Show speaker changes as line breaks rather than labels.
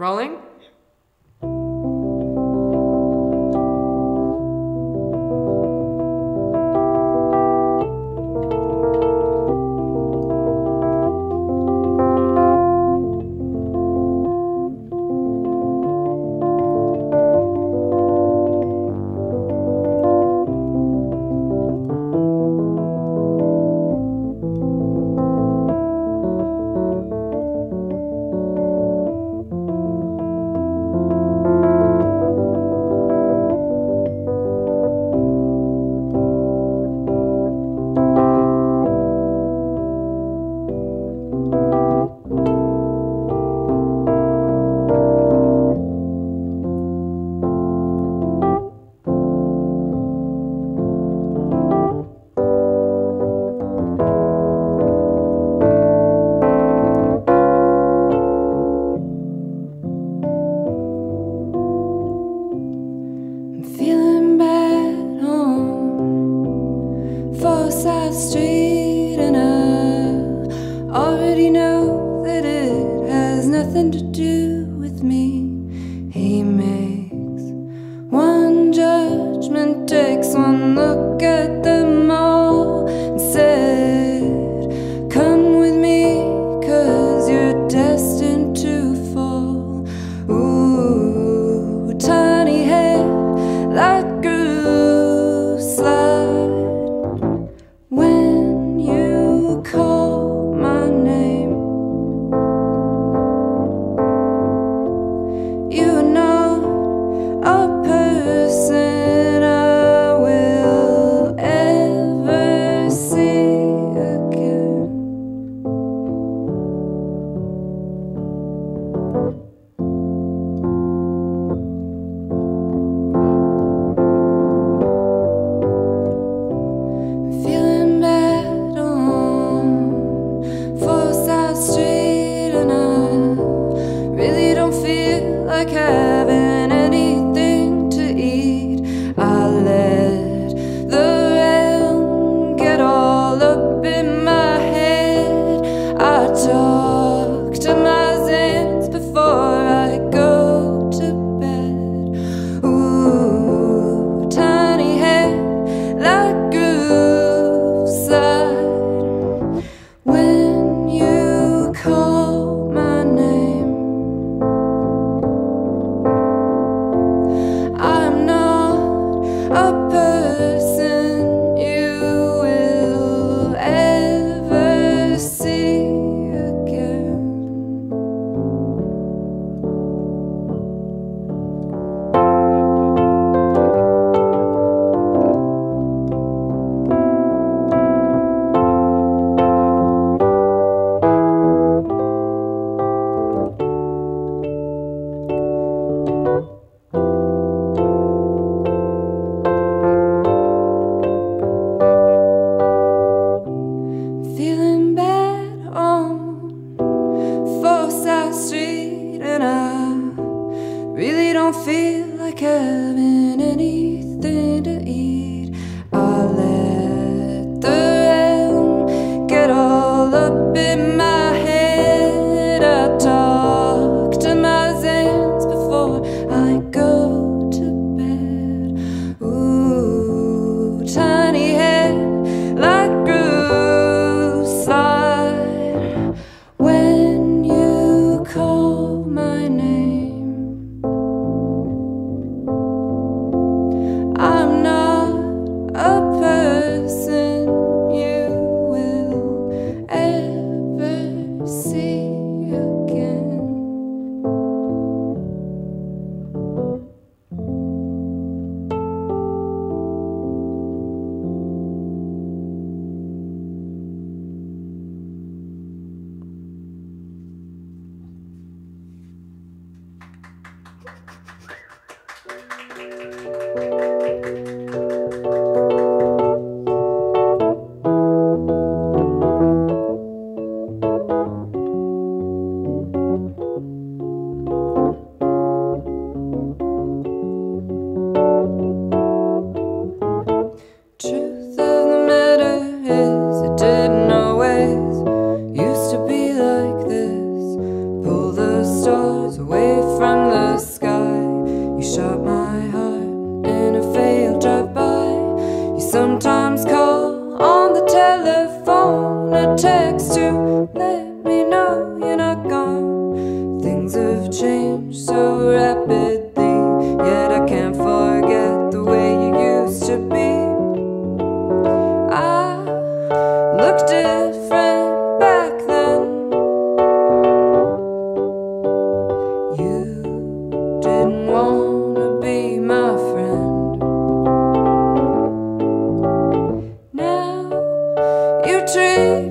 Rolling?
Forsyth Street, like let me know you're not gone. Things have changed so rapidly, yet I can't forget the way you used to be. I looked different back then. You didn't want to be my friend. Now you treat